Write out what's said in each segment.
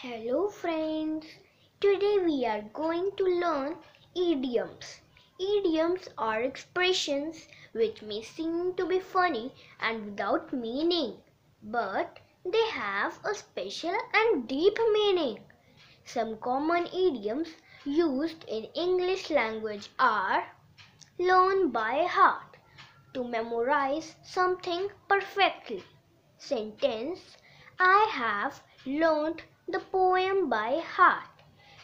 Hello friends. Today we are going to learn idioms. Idioms are expressions which may seem to be funny and without meaning, but they have a special and deep meaning. Some common idioms used in English language are learn by heart to memorize something perfectly. Sentence I have learned the poem by heart.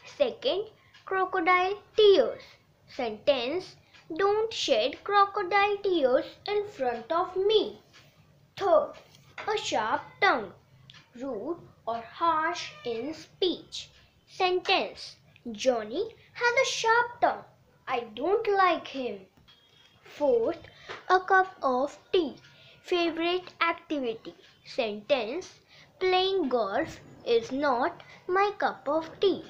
Second, crocodile tears. Sentence Don't shed crocodile tears in front of me. Third, a sharp tongue. Rude or harsh in speech. Sentence Johnny has a sharp tongue. I don't like him. Fourth, a cup of tea. Favorite activity. Sentence Playing golf is not my cup of tea.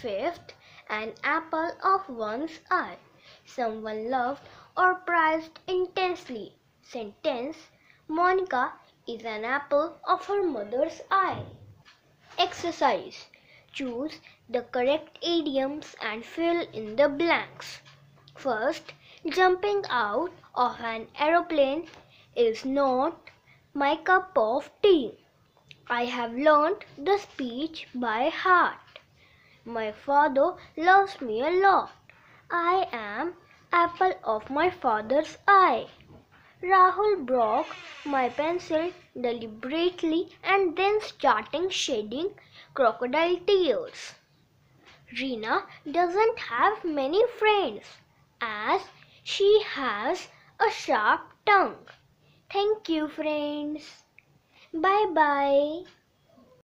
Fifth, an apple of one's eye. Someone loved or prized intensely. Sentence Monica is an apple of her mother's eye. Exercise Choose the correct idioms and fill in the blanks. First, jumping out of an aeroplane is not my cup of tea. I have learnt the speech by heart. My father loves me a lot. I am apple of my father's eye. Rahul broke my pencil deliberately and then starting shedding crocodile tears. Rina doesn't have many friends as she has a sharp tongue. Thank you friends. Bye bye.